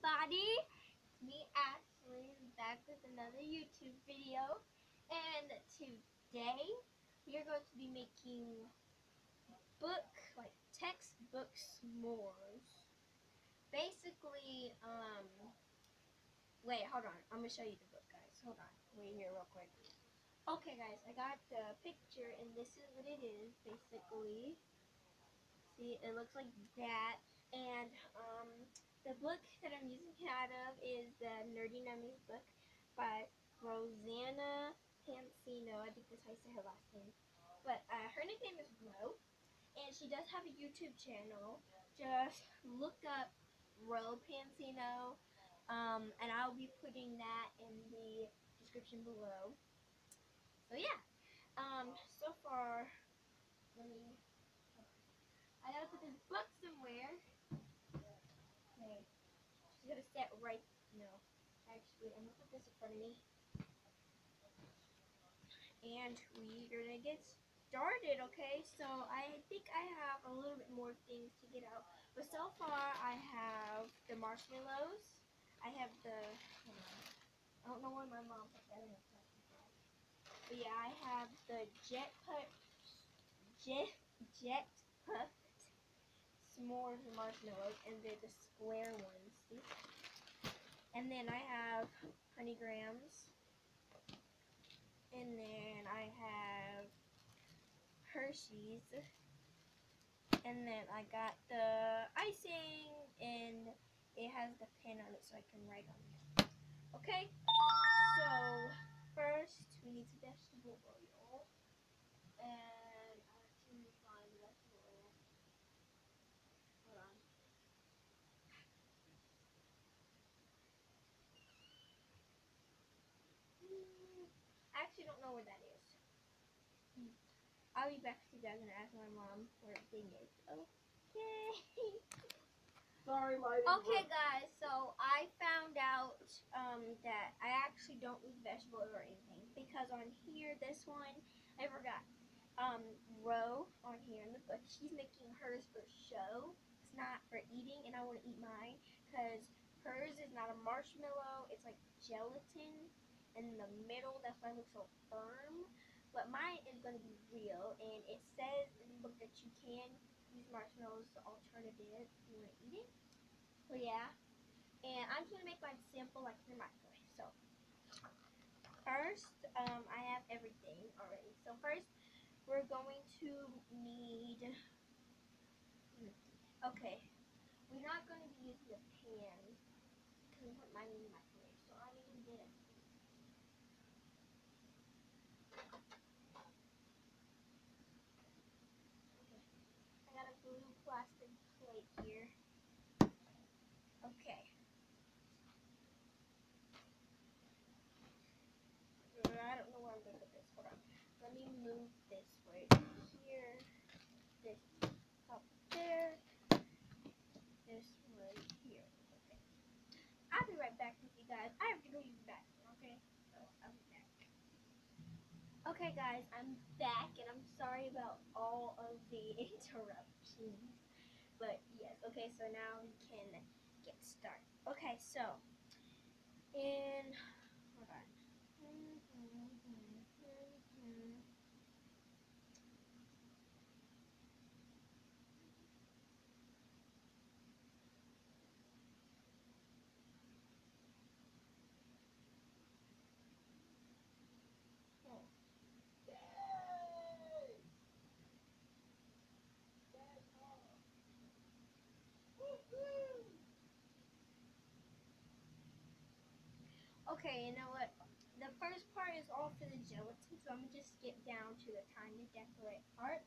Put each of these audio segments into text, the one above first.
everybody! It's me, Ashley, back with another YouTube video. And today, we are going to be making book, like textbook s'mores. Basically, um, wait, hold on. I'm going to show you the book, guys. Hold on. Wait here real quick. Okay, guys, I got the picture, and this is what it is, basically. See, it looks like that. And, um, the book that I'm using it out of is the Nerdy Nummies book by Rosanna Pansino. I think that's how you say her last name. But uh, her nickname is Ro, and she does have a YouTube channel. Just look up Ro Pansino, um, and I'll be putting that in the description below. So yeah, um, so far, let me. I gotta put this book somewhere. Gonna sit right. No. Actually, I'm gonna put this in front of me. And we're gonna get started, okay? So I think I have a little bit more things to get out. But so far, I have the marshmallows. I have the. I don't know where my mom put that in. But yeah, I have the jet put jet jet puffed s'mores marshmallows, and they're the square ones. See? And then I have honey grahams. And then I have Hershey's. And then I got the icing, and it has the pen on it so I can write on it. Okay, so first we need some vegetable oil. And I actually find the vegetable oil. Hold on. Hmm, I actually don't know where that is. Hmm. I'll be back to you guys and ask my mom where the thing is. Okay. Sorry, my. Okay, guys, so I found out um, that I actually don't eat vegetable oil or anything because on here, this one, I forgot. Um, Ro on here in the book, she's making hers for show. It's not for eating, and I want to eat mine because hers is not a marshmallow. It's like gelatin in the middle. That's why it looks so firm. But mine is going to be real, and it says in the book that you can use marshmallows as an alternative if you want to eat it. So yeah, and I'm just gonna make mine simple, like in the microwave. So first, um, I have everything already. So first, we're going to need. Okay, we're not going to be using a pan because we put mine in the microwave. So I need to get it. Okay, I got a blue plastic plate here. Okay. Uh, I don't know where I'm gonna put this. Hold on. Let me move this right here. This up there. This right here. Okay. I'll be right back with you guys. I have to go use the bathroom, okay? So I'll be back. Okay guys, I'm back and I'm sorry about all of the interruptions. But yes, okay, so now we can get started. Okay, so in hold on. Oh. Okay, you know what? The first part is all for the gelatin, so I'm gonna just skip down to the to decorate part.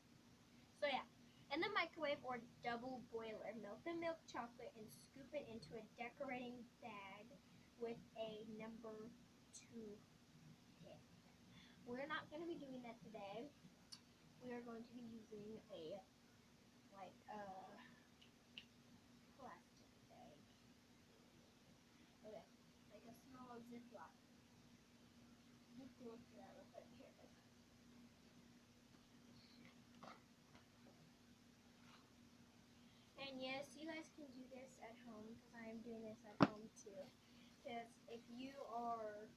So yeah, in the microwave or double boiler, melt the milk chocolate and scoop it into a decorating bag with a number two pin. We're not gonna be doing that today. We are going to be using a like uh plastic bag. Okay like a small Ziploc. You can look for that real quick. Here it is. And yes, you guys can do this at home because I'm doing this at home too. Because if you are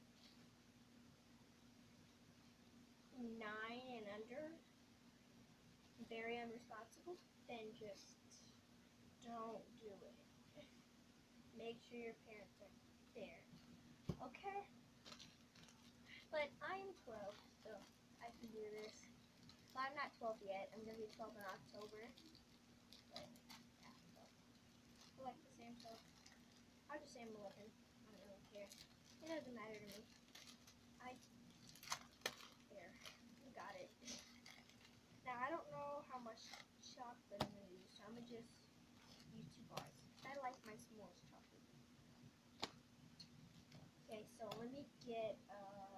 nine and under, very unresponsible, then just don't do it. Make sure your parents are there. Okay? But I'm 12, so I can do this. Well, I'm not 12 yet. I'm gonna be 12 in October. But, yeah, so. I like the same so I'll just say I'm 11. I don't really care. It doesn't matter to me. I, there, you got it. Now, I don't know how much chocolate I'm gonna use, so I'm gonna just use two bars. I like my s'mores chocolate. Okay, so let me get a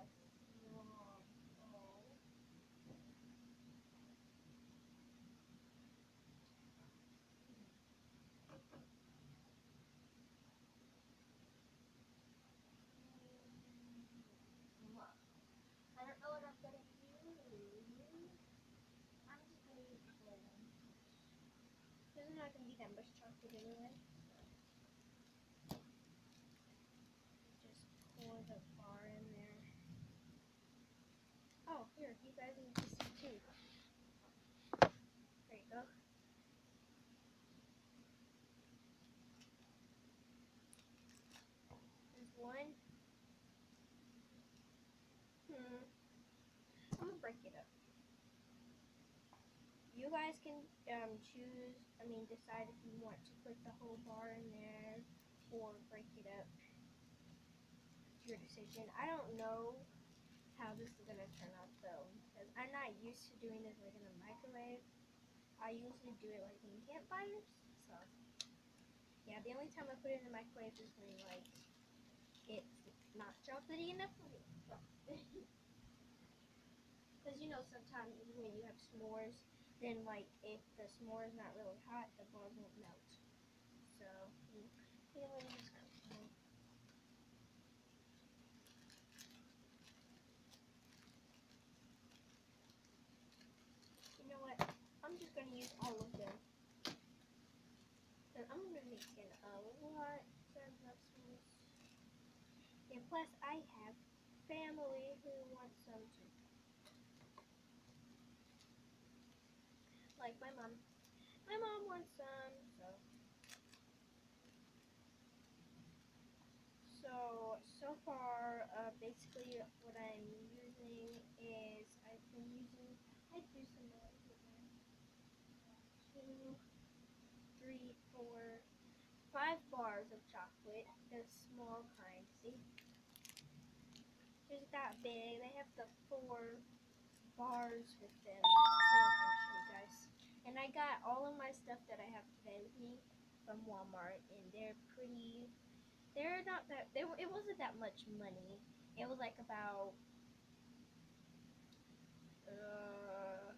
small bowl. I don't know what I'm gonna use. I'm just gonna use plain. That much chocolate anyway. Just pour the bar in there. Oh, here, you guys need to see too. There you go. There's one. Hmm. I'm gonna break it up. You guys can um, choose, I mean, decide if you want to put the whole bar in there or break it up. It's your decision. I don't know how this is gonna turn out though, because I'm not used to doing this like in a microwave. I usually do it like in campfires, so yeah. The only time I put it in the microwave is when like it's not chocolatey enough for me. Because you know sometimes when you have s'mores, then like if the s'more is not really hot, the bars won't melt. So you you know, just. You know what? I'm just gonna use all of them. And I'm gonna make it a lot of s'mores. And plus, I have family who wants some too. Like my mom. My mom wants some, so. So, so far, uh, basically what I'm using is, I've been using, I do some more. Two, three, four, five bars of chocolate, the small kind, see? Just that big. They have the four bars with them. See, I'll show you guys. And I got all of my stuff that I have today with me from Walmart, and they're pretty. They're not that. They were. It wasn't that much money. It was like about. Uh,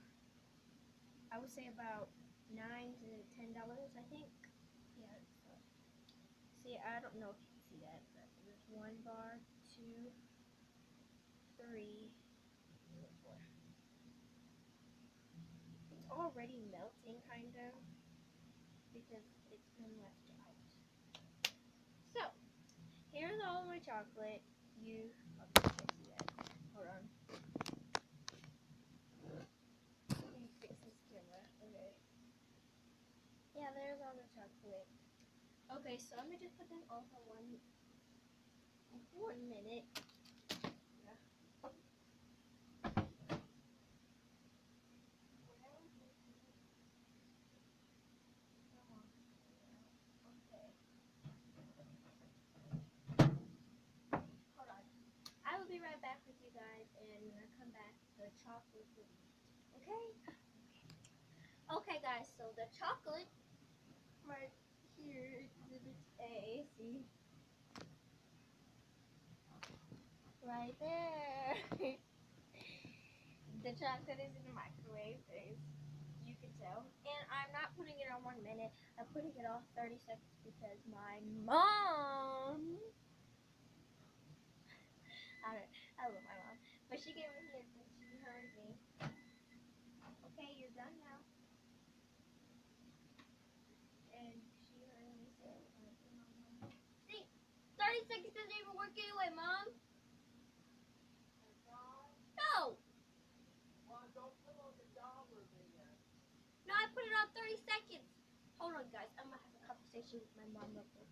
I would say about nine to ten dollars. I think. Yeah. So. See, I don't know if you can see that, but there's one bar, two, three, four. It's already melting, kind of, because it's been left out. So, here's all my chocolate. You, oh, see that. Hold on. Let me fix this camera. Okay. Yeah, there's all the chocolate. Okay, so I'm gonna just put them all for one, one minute. Hold on. I will be right back with you guys, and when I come back, the chocolate okay. Okay, guys. So the chocolate right here, Exhibit A. See, right there. the chocolate is in the microwave, as you can tell, and I'm not putting it on one minute. I'm putting it off 30 seconds because my mom. I I love my mom. But she gave me Work anyway, Mom. No. No, I put it on 30 seconds. Hold on, guys. I'm gonna have a conversation with my mom real quick.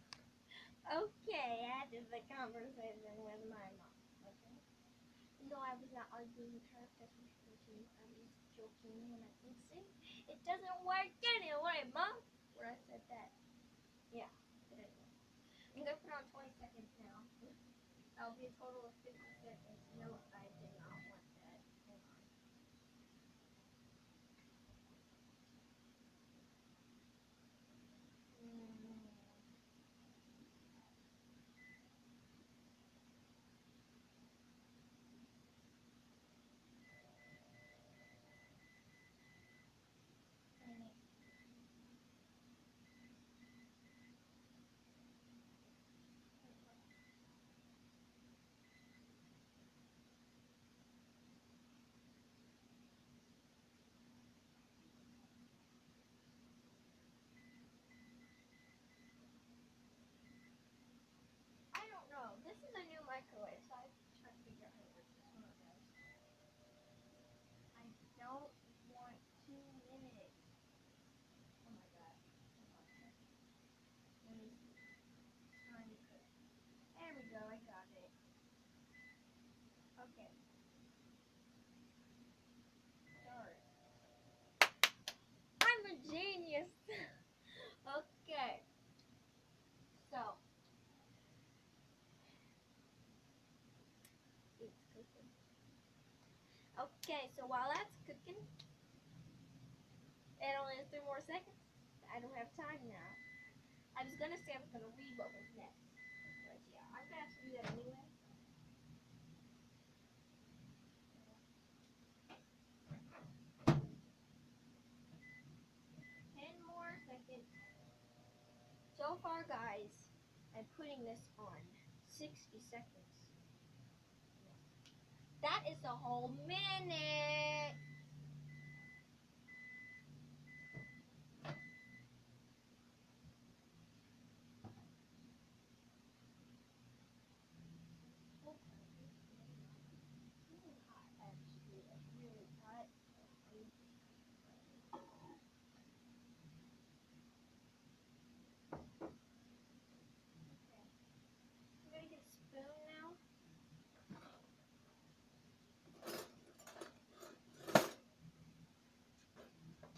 Okay, I had a conversation with my mom. Okay. No, I was not arguing with her. I'm just joking, and I'm see, it doesn't work anyway, mom. Where I said that, yeah. I'm gonna put on 20 seconds. That'll be a total of 50 seconds. No, I did not want that. Hold on. Mm. Mm. I don't know. This is a new microwave, so I try to figure out how to work this one out, guys. I don't want two minutes. Oh my god. Hold on. Let me see. Trying to cook. We. I got it. Okay. Start. I'm a genius. okay. So. It's cooking. Okay, so while that's cooking, it only has three more seconds. I don't have time now. I was gonna say I was gonna read what was next, but yeah, I'm gonna Ten more seconds. So far, guys, I'm putting this on 60 seconds. That is a whole minute. Really hot, actually. Like, really hot. Okay. I'm gonna get a spoon now.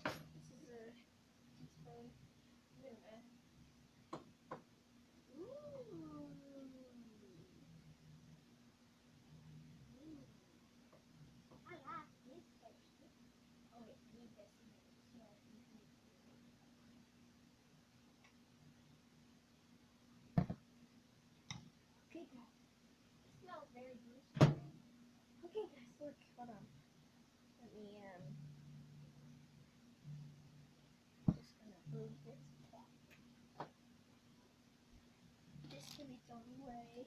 This is a teaspoon. I'm gonna- Ooh. Ooh. I like this texture. Oh wait, I need this in there. So I can eat it. Okay, guys. It smells very delicious. Okay, guys, look. Hold on. Let me um. Just gonna move this back. This can be thrown away.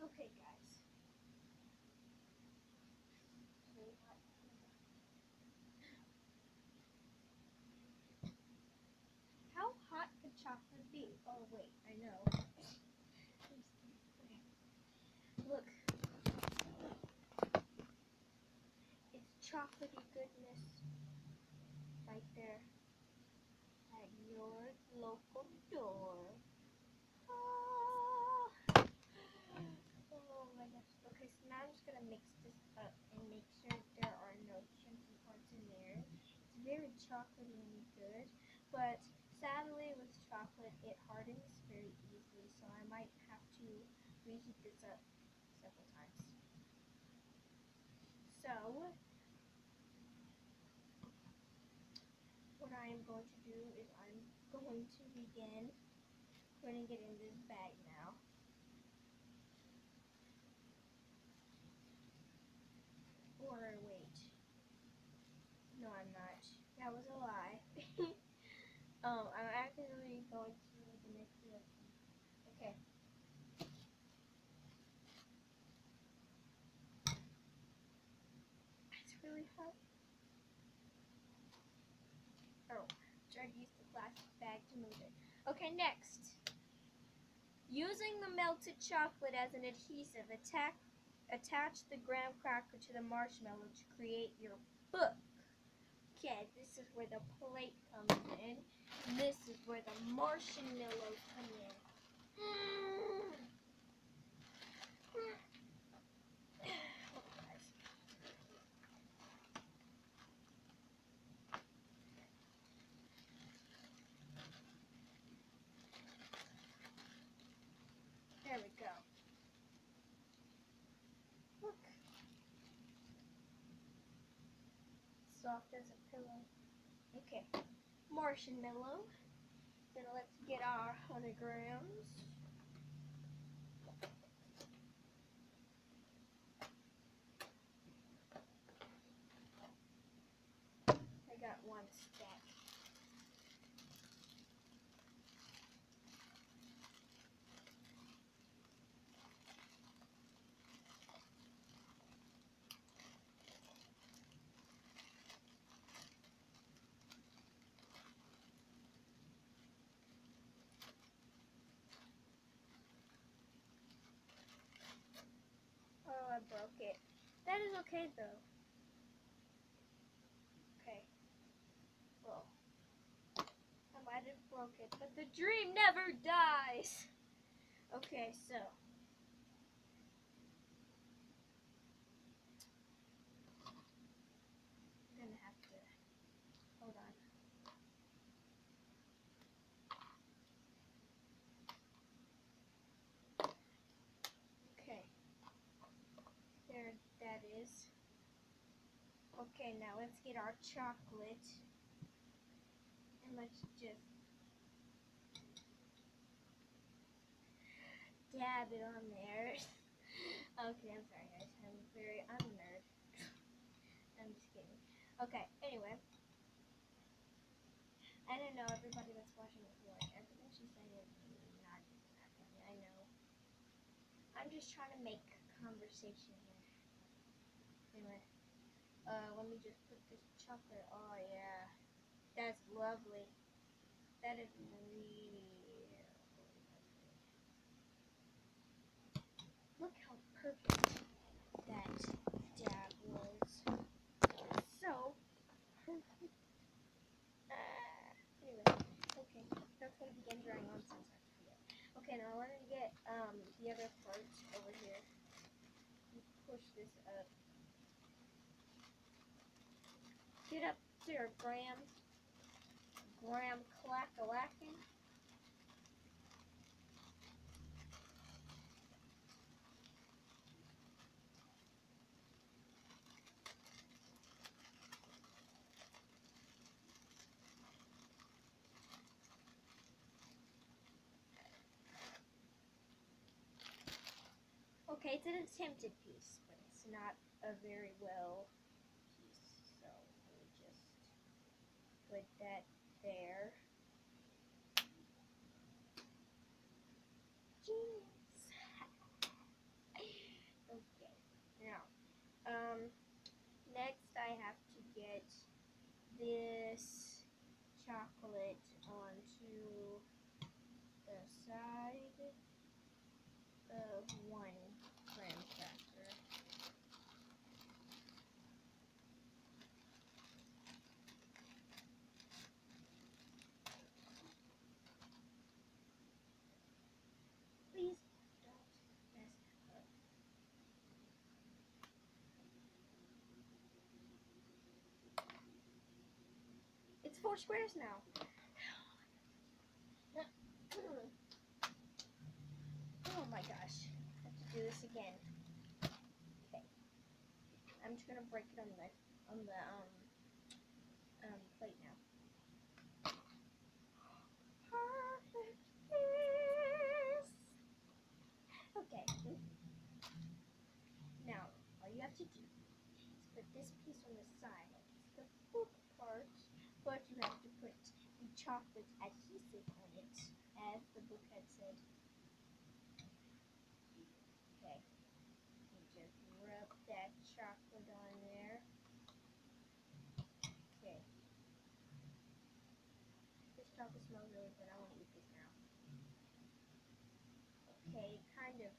Okay, guys. Really hot. How hot could chocolate be? Oh wait, I know. Look. It's chocolatey goodness right there at your local door. Ah. Oh my gosh. Okay, so now I'm just gonna mix this up and make sure there are no chunky parts in there. It's very chocolatey good, but sadly with chocolate it hardens very easily, so I might have to reheat this up several times. So what I am going to do is I'm going to begin putting it in this bag now. Or wait. No, I'm not. That was a lie. um, I'm actually going to mix it up. Okay. It's really hot. Oh, tried to use the plastic bag to move it. Okay, next. Using the melted chocolate as an adhesive, attack attach the graham cracker to the marshmallow to create your book. Okay, this is where the plate comes in. This is where the marshmallows come in. There we go. Look. Soft as a pillow. Okay. Marshmallow. Then let's get our 100 grams. I got one stack. Oh, I broke it. That is okay though. Okay. Well, I might have broke it, but the dream never dies. Okay, so. I'm gonna have to. Hold on. Okay. There that is. Okay, now let's get our chocolate. And let's just dab it on there. okay, I'm sorry guys. I'm very I'm a nerd. I'm just kidding. Okay, anyway. I don't know everybody that's watching this like everything she said is not not funny, I know. I'm just trying to make conversation here. Anyway, uh, let me just put this chocolate. Oh yeah, that's lovely. That is really. Look how perfect that dab was. So perfect. Ah, anyway, okay, that's gonna begin drying on since I forget. Okay, now we're gonna get um the other parts over here. Push this up. Get up there, Graham. Graham clack-a-lacking. Okay, it's an attempted piece, but it's not a very well piece. So let me just put that there. Genius. okay. Now, um, next I have to get this chocolate onto the side of one graham cracker. Please don't mess up. It's four squares now. Oh my gosh. I have to do this again. Okay. I'm just gonna break it on the on the um plate now. Perfect kiss. Okay. Now all you have to do is put this piece on the side. It's the book part, but you have to put the chocolate adhesive on it, as the book had said. Okay. You just rub that chocolate on there. Okay. This chocolate smells really good. I want to eat this now. Okay, kind of.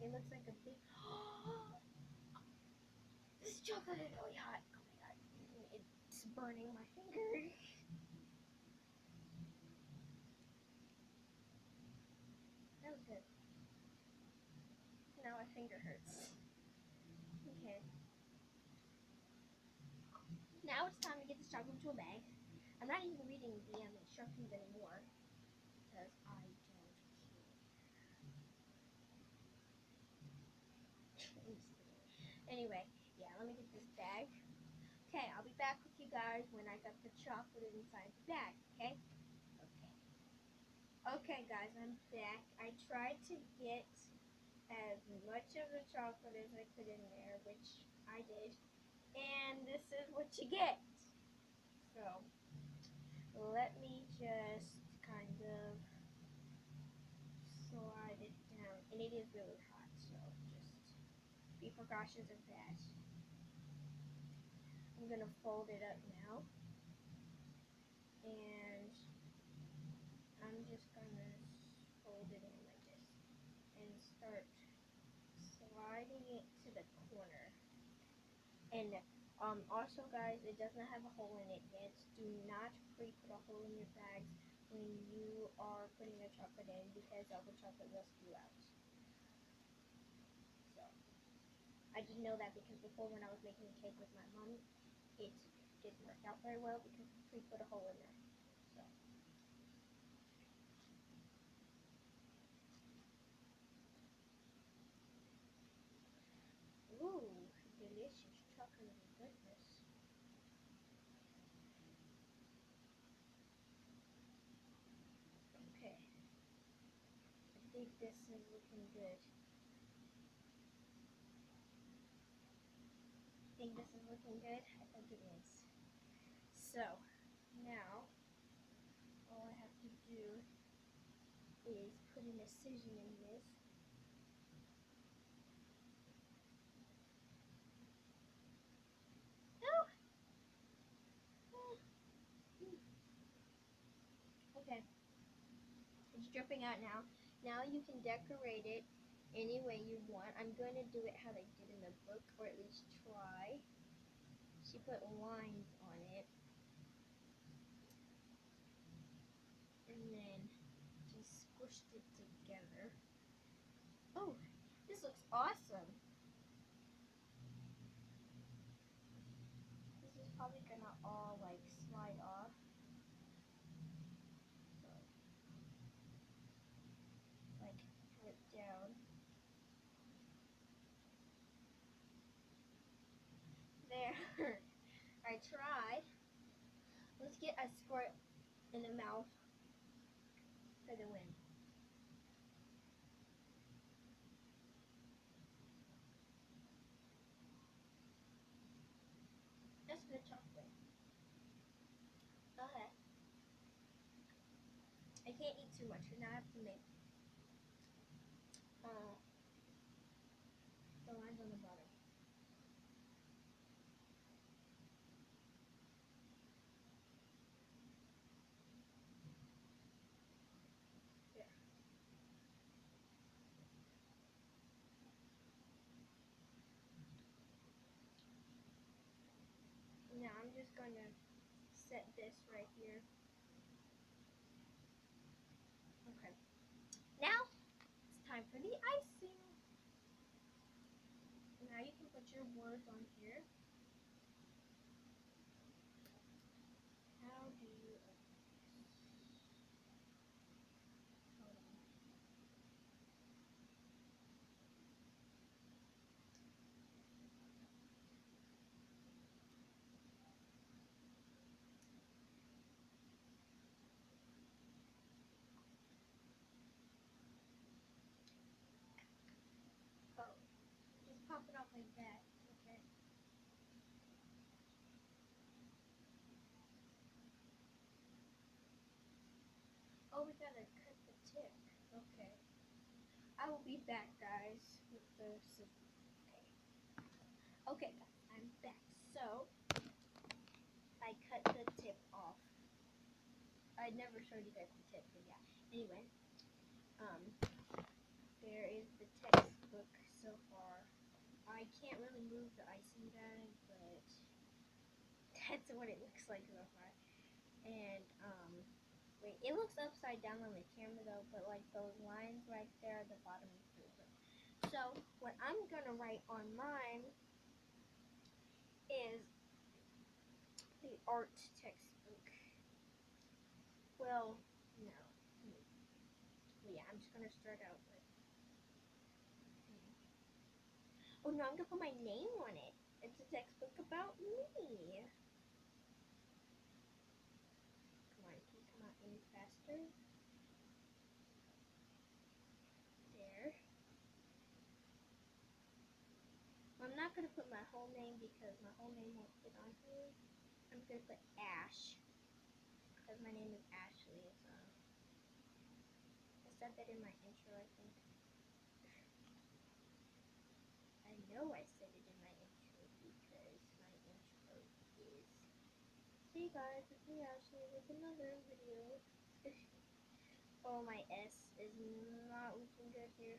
It looks like a big. this chocolate is really hot. Oh my god. It's burning my finger. That was good. Now my finger hurts. Okay. Now it's time to get this chocolate into a bag. I'm not even reading the um, instructions anymore because I don't care. anyway, yeah, let me get this bag. Okay, I'll be back with you guys when I got the chocolate inside the bag, okay? Okay. Okay, guys, I'm back. I tried to get as much of the chocolate as I could in there, which I did. And this is what you get. So, let me just kind of slide it down. And it is really hot, so just be precautious of that. I'm going to fold it up now. And I'm just going to fold it in like this. And start sliding it to the corner. And um, also, guys, it does not have a hole in it yet. Do not pre-put a hole in your bags when you are putting the chocolate in because all the chocolate will spew out. So, I didn't know that because before when I was making a cake with my mom, it didn't work out very well because we put a hole in there. So. Ooh, delicious chocolate goodness. Okay. I think this is looking good. think this is looking good? I think it is. So, now, all I have to do is put an incision in this. Oh! Hmm. Hmm. Okay. It's dripping out now. Now you can decorate it any way you want. I'm going to do it how they did in the book, or at least try. She put lines on it. And then she squished it together. Oh, this looks awesome. This is probably gonna all like slide off. So, like drip down. There. Tried. Let's get a squirt in the mouth for the win. That's good chocolate. Okay. I can't eat too much now I have to make To set this right here. Okay. Now it's time for the icing. Now you can put your words on here. How do you open this? Hold on. Oh, just pop it off like that. Okay. Oh, we gotta cut the tip. Okay. I will be back, guys, with the. Okay. Okay, guys, I'm back. So, I cut the tip off. I never showed you guys the tip, but yeah. Anyway, um, there is the textbook so far. I can't really move the icing bag, but that's what it looks like so far. And um, wait, it looks upside down on the camera though, but like those lines right there at the bottom different. So what I'm gonna write on mine is the art textbook. Well, no. Hmm. Yeah, I'm just gonna start out with. hmm. Oh no, I'm gonna put my name on it. It's a textbook about me. Come on, can you come out any faster? There. I'm not gonna put my whole name because my whole name won't fit on here. I'm gonna put Ash because my name is Ashley. So I said that in my intro, I think. I know I said it in my intro because my intro is. Hey guys, it's me Ashley with another video. oh, my S is not looking good here.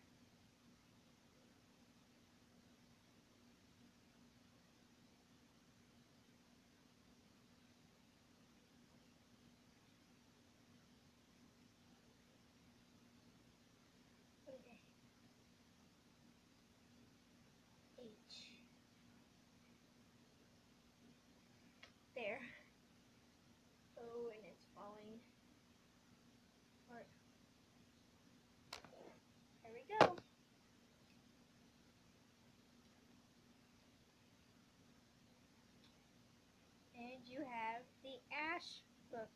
Okay. H. There. Oh, and it's falling apart. There we go. And you have the Ash book.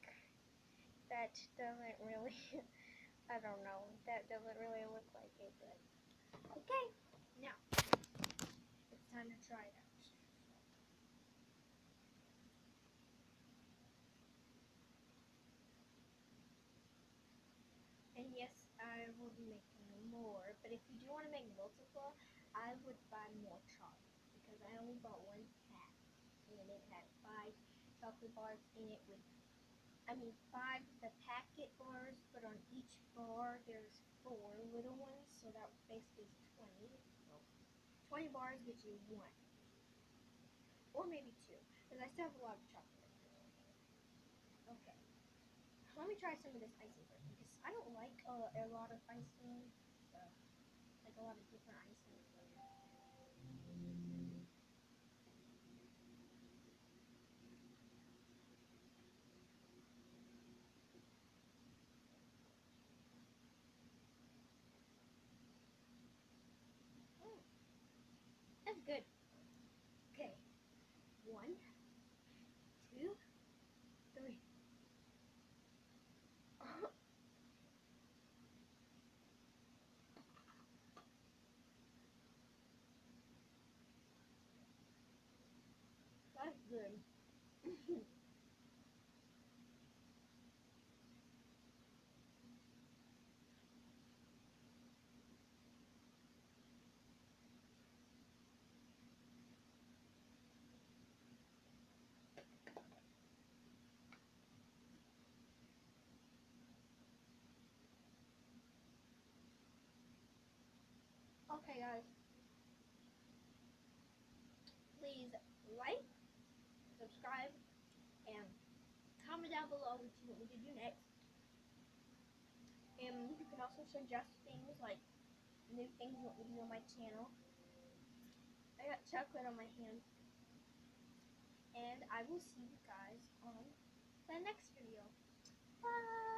That doesn't really, I don't know, that doesn't really look like it, but okay. Now, it's time to try it out. And yes, I will be making more, but if you do want to make multiple, I would buy more chocolate because I only bought one pack and it had five chocolate bars in it with, I mean five the packet bars, but on each bar there's four little ones, so that basically is 20. So 20 bars gives you one. Or maybe two, because I still have a lot of chocolate. Okay. Let me try some of this icing first, because I don't like uh, a lot of icing. So, like a lot of different icing. Good. Okay, guys. Please like, subscribe, and comment down below what you want me to do next. And you can also suggest things like new things you want me to do on my channel. I got chocolate on my hand. And I will see you guys on the next video. Bye!